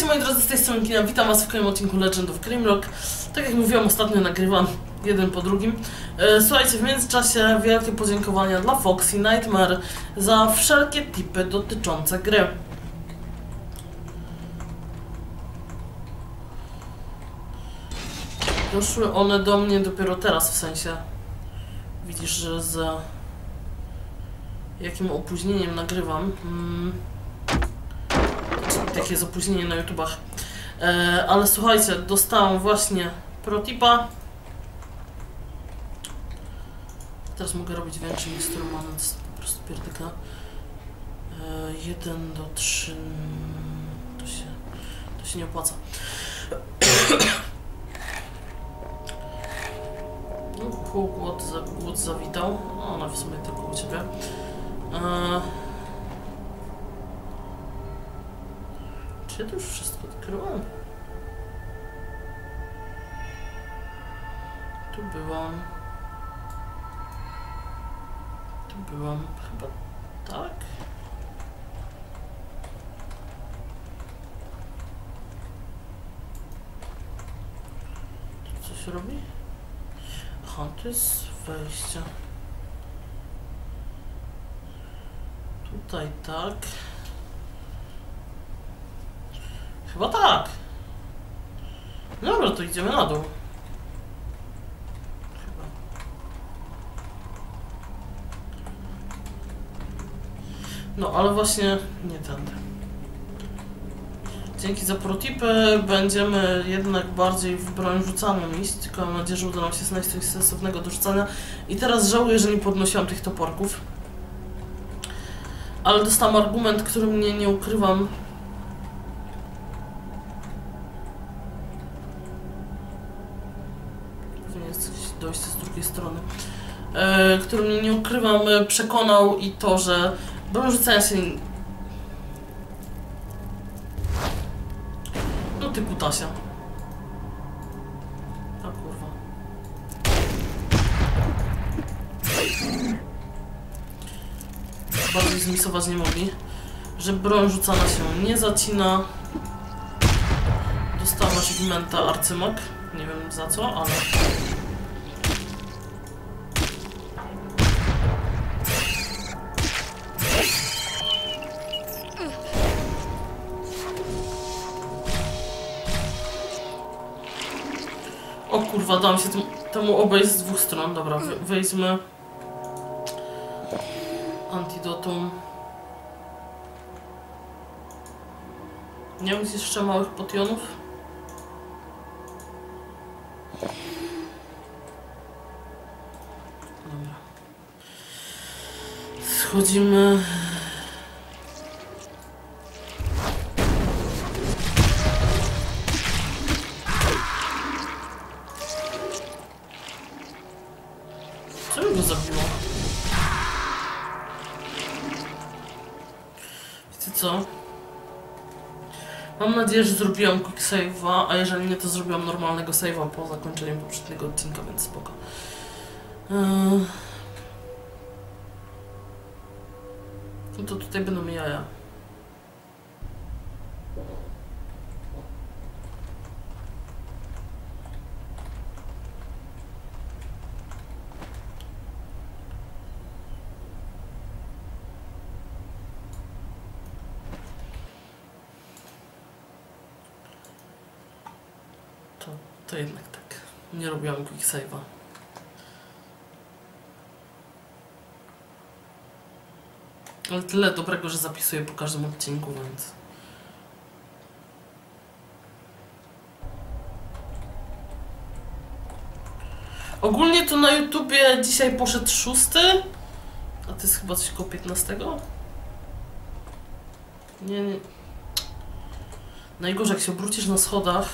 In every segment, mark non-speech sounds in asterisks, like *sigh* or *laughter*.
Witajcie moi drodzy z tej strony Kina, witam was w kolejnym odcinku Legend of Grimrock. Tak jak mówiłam, ostatnio nagrywam jeden po drugim. E, Słuchajcie, w międzyczasie wielkie podziękowania dla Foxy Nightmare za wszelkie tipy dotyczące gry. Doszły one do mnie dopiero teraz, w sensie widzisz, że z jakim opóźnieniem nagrywam. Mm. Jakie jest opóźnienie na YouTubach. E, ale słuchajcie, dostałam właśnie protipa. Teraz mogę robić większy jest po prostu pierdyka. E, 1 do 3. To się, to się nie opłaca. *coughs* No, pół głód, za, głód zawitał. No, ona w sumie tylko u ciebie. E, czy to już wszystko odkryłam? Tu byłam. Tu byłam. Chyba tak. Tu coś robi? Aha, to jest wejście. Tutaj tak. Chyba tak. Dobra, to idziemy na dół. Chyba. No, ale właśnie nie tędy. Dzięki za protipy będziemy jednak bardziej w broń rzucaną iść, tylko mam nadzieję, że uda nam się znaleźć coś sensownego do rzucania. I teraz żałuję, że nie podnosiłam tych toporków. Ale dostałam argument, który mnie nie ukrywam. Pewnie jest coś dojście z drugiej strony. E, który mnie nie ukrywam, e, przekonał i to, że broń rzucania się. No ty kutasia. A kurwa. bardziej zmisować nie mogli, że broń rzucana się nie zacina. Dostałam achievementa arcymak, nie wiem za co, ale... kurwa, się tym, temu obejść z dwóch stron. Dobra, wy, weźmy antidotum. Nie mam jeszcze małych potionów. Dobra. Schodzimy. Nadzieję, że zrobiłam quick save'a, a jeżeli nie, to zrobiłam normalnego save'a po zakończeniu poprzedniego odcinka, więc spoko. Eee... No to tutaj będą jaja. To, to jednak tak. Nie robiłam quick save'a. Ale tyle dobrego, że zapisuję po każdym odcinku, więc... Ogólnie to na YouTubie dzisiaj poszedł szósty, a to jest chyba coś koło 15. Nie, nie. Najgorzej, jak się obrócisz na schodach,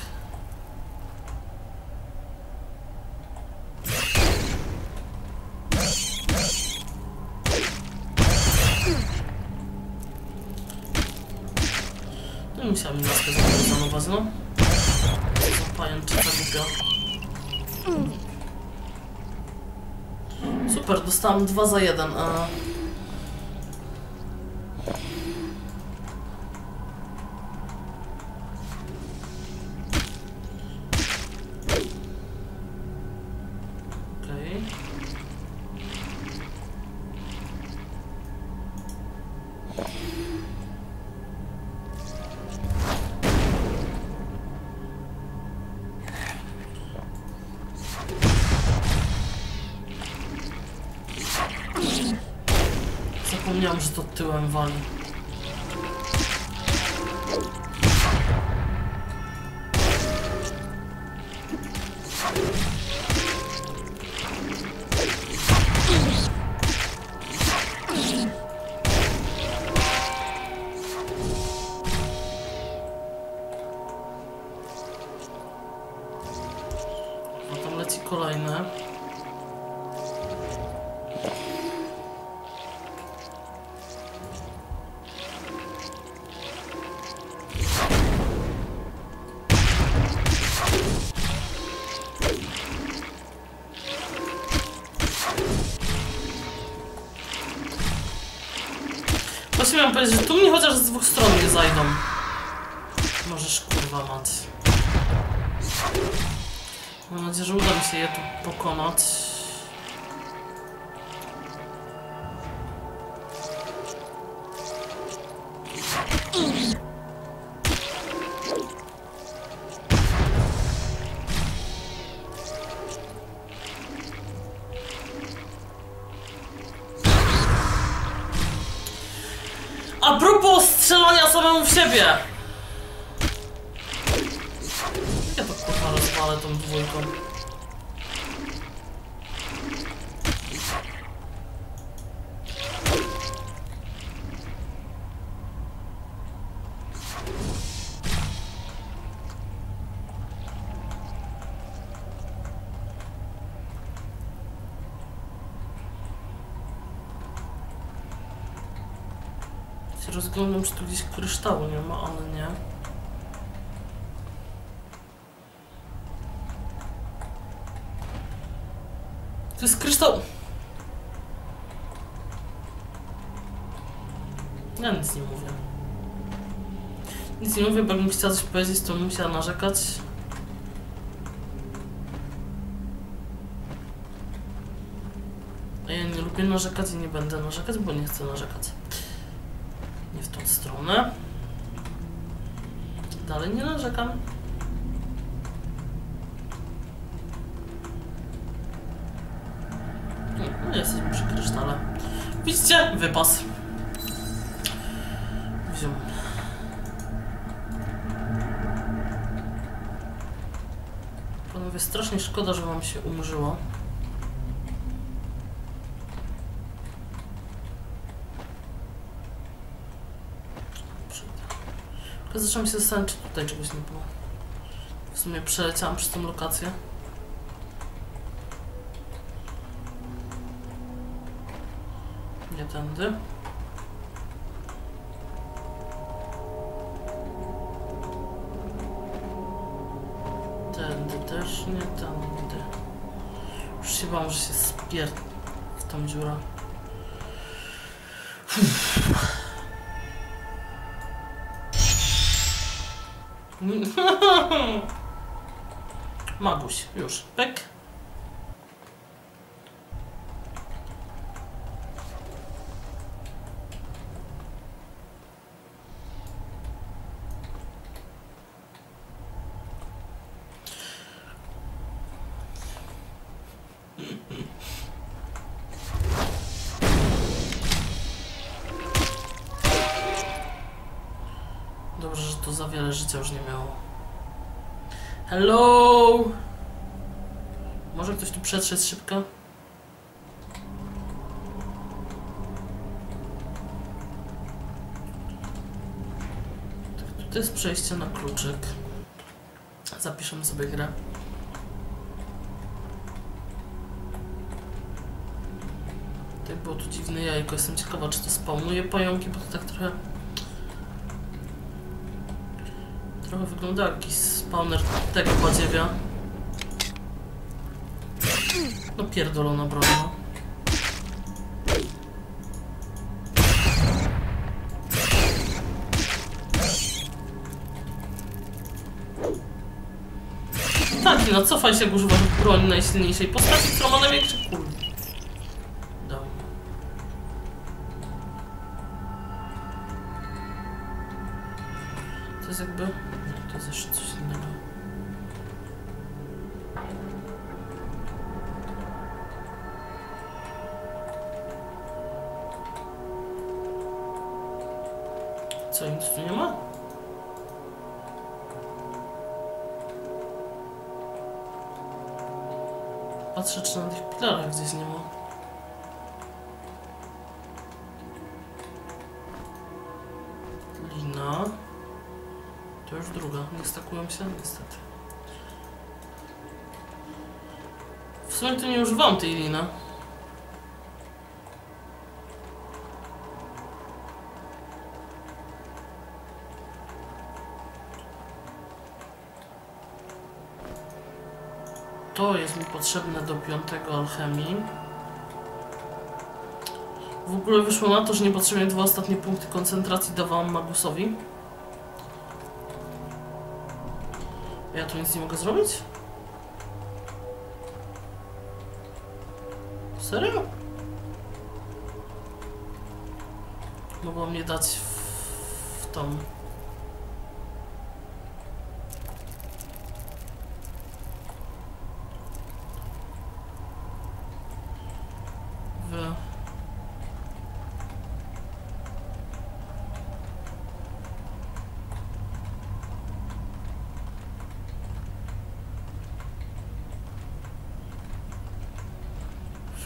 No i musiałam maskę zapanować, no. Co pajęczyca głupia. Super, dostałam 2 za 1, Zapomniałem, że to tyłem wali. Właśnie miałam powiedzieć, że tu mnie chociaż z dwóch stron nie zajdą. Możesz kurwa mać. Mam nadzieję, że uda mi się je tu pokonać. Yeah. Rozglądam, czy tu gdzieś kryształu nie ma, ale nie. To jest kryształ. Ja nic nie mówię. Nic nie mówię, bo jakbym chciała coś powiedzieć, to bym musiała narzekać. A ja nie lubię narzekać i nie będę narzekać, bo nie chcę narzekać. Nie stronę. Dalej nie narzekam. No, jesteśmy przy krysztale. Widzicie? Wypas. Wziął. Panowie, strasznie szkoda, że wam się umrzyło. Zaczęłam się zastanawiać, czy tutaj czegoś nie było. W sumie przeleciałam przez tą lokację. Nie tędy. Tędy też nie, tędy. Już się bałam, że się spier... w tą dziurę. *laughs* Maguś, już. Pek. Dobrze, że to za wiele życia już nie miało. Hello! Może ktoś tu przetrzeć szybko? Tak, to jest przejście na kluczyk. Zapiszemy sobie grę. Tak było tu dziwne jajko. Jestem ciekawa, czy to spawnuje pająki, bo to tak trochę... Trochę wygląda jak jakiś spawner tego badziewia. No pierdolona broń, no. Tak, no cofaj się, używasz broni najsilniejszej postaci, która ma największy kul. To jest jakby... Patrzę, czy na tych pilarach gdzieś nie ma. Lina. To już druga. Nie stakują się? Niestety. W sumie to nie używam tej liny. To jest mi potrzebne do piątego alchemii. W ogóle wyszło na to, że niepotrzebnie dwa ostatnie punkty koncentracji dawałam Magusowi. Ja tu nic nie mogę zrobić? Serio? Mogło mnie dać w, w tą... W...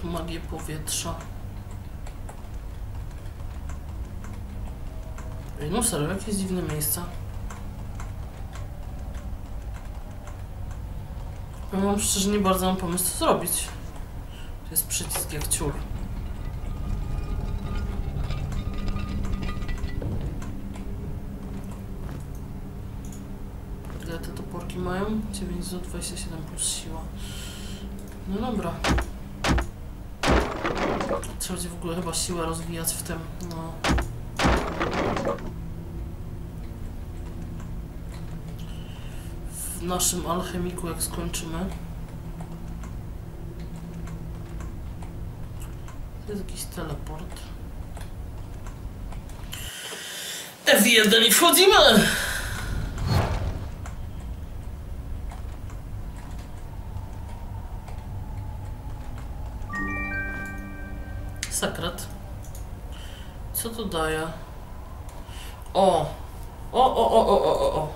magię powietrza. No serio, jakieś dziwne miejsca. Ja mam szczerze nie bardzo mam pomysł co zrobić. To jest przycisk jak ciur. Ile te toporki mają? 9 z 27 plus siła. No dobra. Trzeba będzie w ogóle chyba siłę rozwijać w tym, no. W naszym alchemiku, jak skończymy. To jest jakiś teleport. F1 i wchodzimy! Daje? O! O, o, o, o, o, o.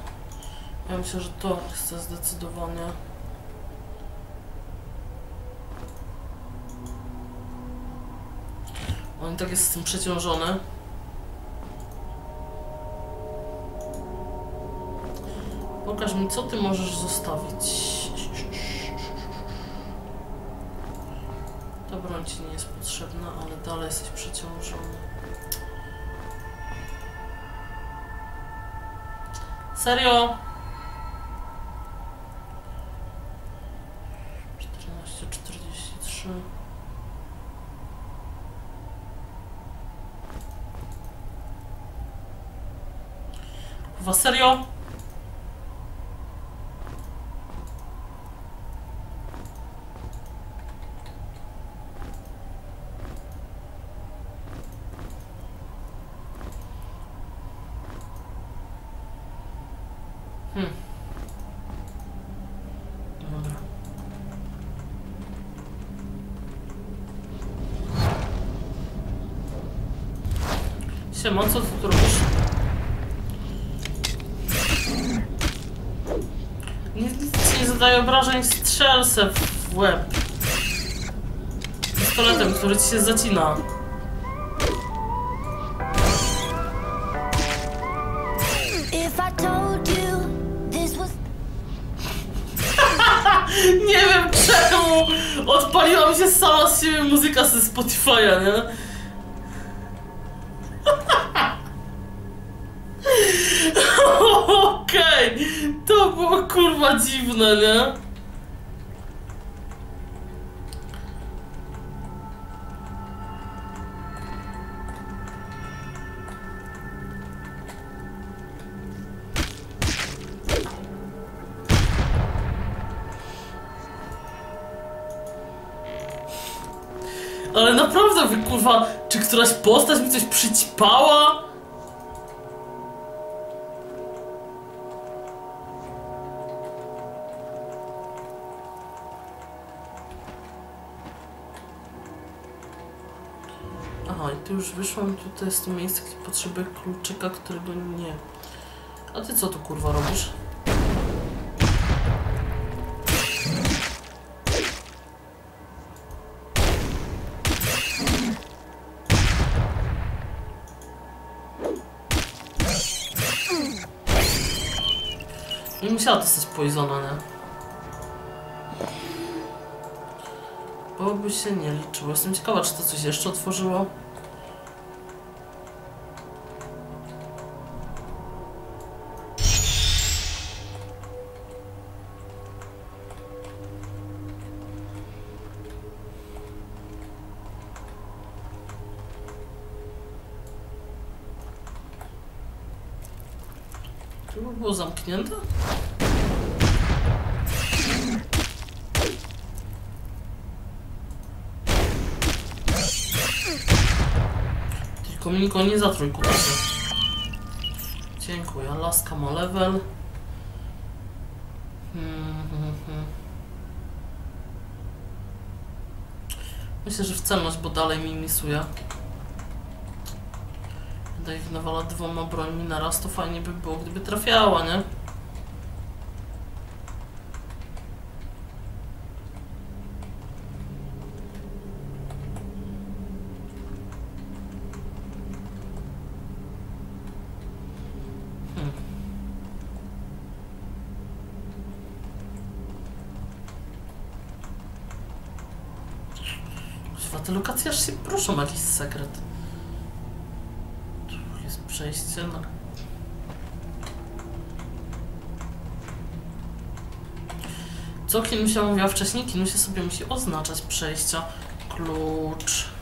Ja myślę, że to chcę zdecydowanie. On tak jest z tym przeciążony. Pokaż mi, co ty możesz zostawić. Ta broń ci nie jest potrzebna, ale dalej jesteś przeciążony. Serio? 14.43 Kurwa, serio? Hmm. Dobra. Siema, co tu robisz? Nic, nie zadaje obrażeń, strzel se w łeb. Pistoletem, który ci się zacina. Się sama z siebie muzyka ze Spotify'a, nie? *laughs* Okej, to było kurwa dziwne, nie? Ale naprawdę wy kurwa, czy któraś postać mi coś przyćpała? Aha, i tu już wyszłam, tutaj jest to miejsce, gdzie potrzebuję kluczyka, którego nie... A ty co tu kurwa robisz? Nie musiała dostać poisona, nie? Bo by się nie liczyło. Jestem ciekawa, czy to coś jeszcze otworzyło. Tu by było zamknięte? Tylko mi nikogo nie zatrój kutasie. Dziękuję. Laska ma level. Hmm, hmm, hmm. Myślę, że w celność, bo dalej mi misuje. Daję ich nawala dwoma brońmi na raz, to fajnie by było, gdyby trafiała, nie? Hmm. Kurwa, się proszą jakiś sekret. Tu jest przejście na... Co Kinusia mówiła wcześniej? Kinusia sobie musi oznaczać przejścia. Klucz.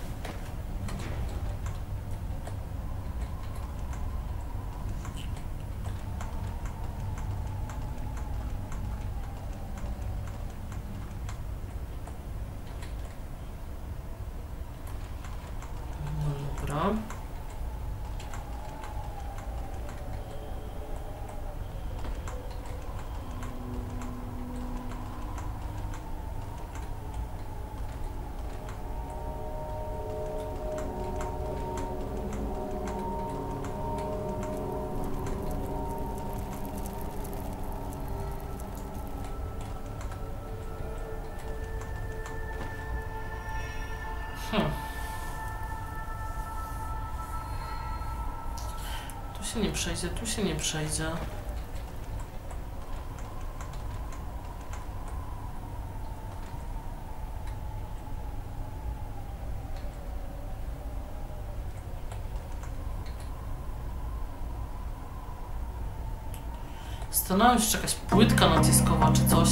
Się nie przejdzie, tu się nie przejdzie. Zastanawiam się, czy jakaś płytka naciskowa, czy coś.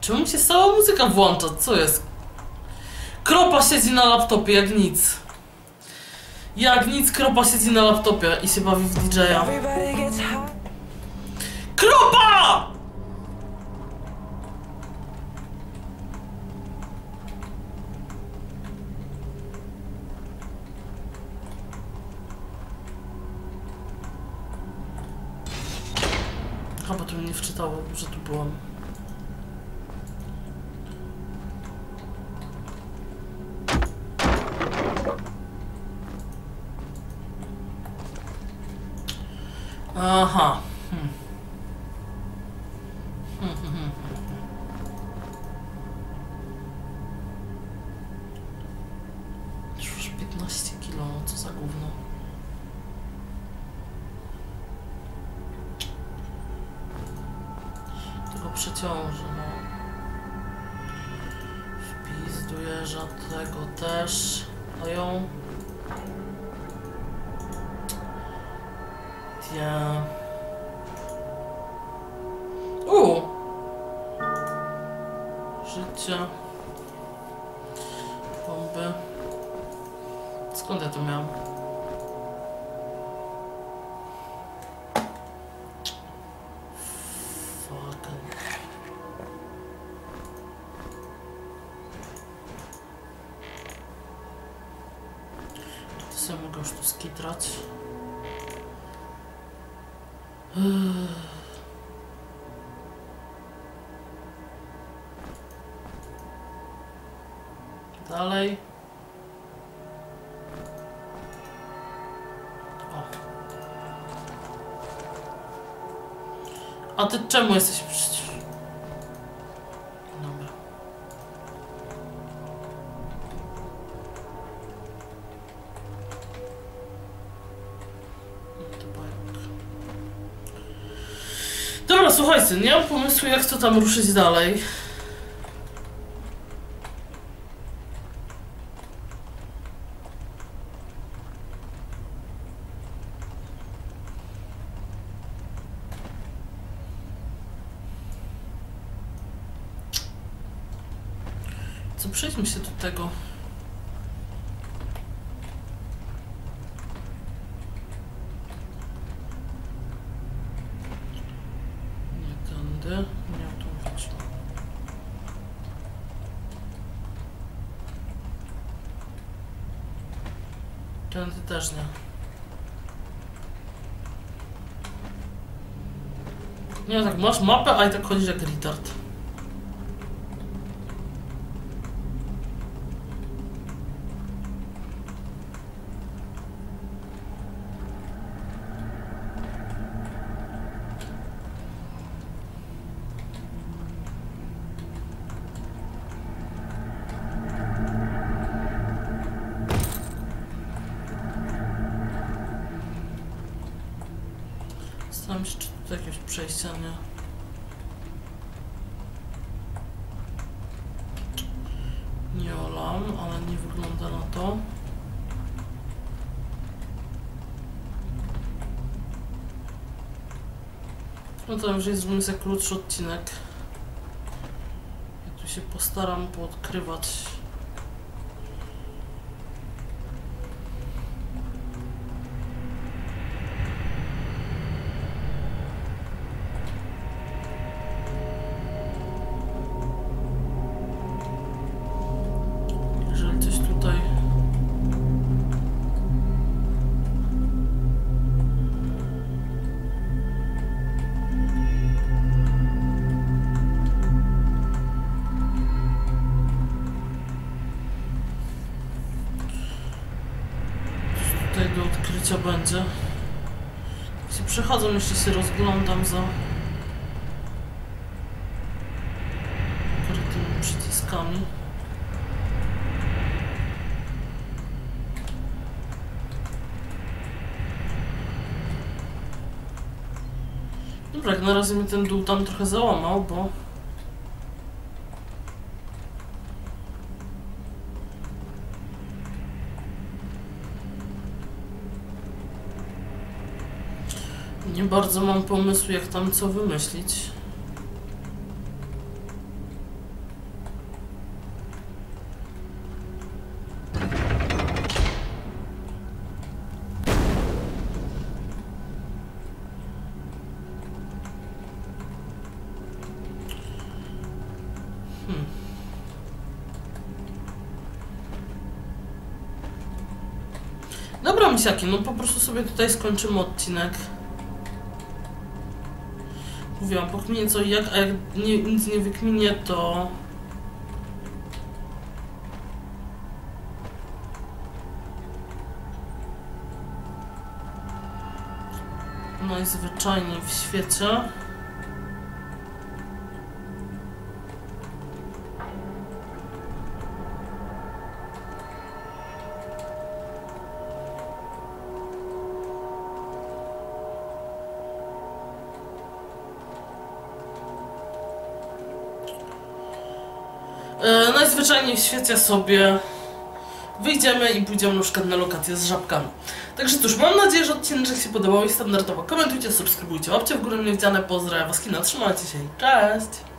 Czemu się stała muzyka włącza? Co jest? Kropa siedzi na laptopie jak nic. Jak nic, Kropa siedzi na laptopie i się bawi w DJ-a. Kropa! Bo to mi nie wczytało, że tu byłam. Aha. Hmm. Hmm, hmm. Już 15 kilo, no co za gówno. Tego przeciąży, no. Wpis dojeżdża tego też. A ją... Ja. U! Życie. Bomby. Skąd ja to miałam? dalej. O. A ty czemu jesteś przecież? Dobra. Dobra, słuchajcie, nie mam pomysłu jak to tam ruszyć dalej. Co przejdźmy się do tego. Tędy też nie. Nie, tak masz mapę, a i tak chodzisz jak retard. Czy tu jakieś przejścia nie. Nie olam, ale nie wygląda na to. No to już jest sobie krótszy odcinek. Ja tu się postaram poodkrywać. Będzie. Się przechodzą, jeszcze się rozglądam za ukrytymi przyciskami. Dobra, jak na razie mi ten dół tam trochę załamał, bo... Nie bardzo mam pomysłu, jak tam co wymyślić. Dobra, misiaki, no po prostu sobie tutaj skończymy odcinek. Mówiłam, pokminię co i jak, a jak nie, nic nie wykminię, to... Najzwyczajniej w świecie. Najzwyczajniej w świecie sobie wyjdziemy i pójdziemy na przykład na lokację z żabkami. Także cóż, mam nadzieję, że odcinek się podobał i standardowo komentujcie, subskrybujcie, łapcie w górę mnie widziane, pozdrawiam was, kina, trzymajcie się cześć!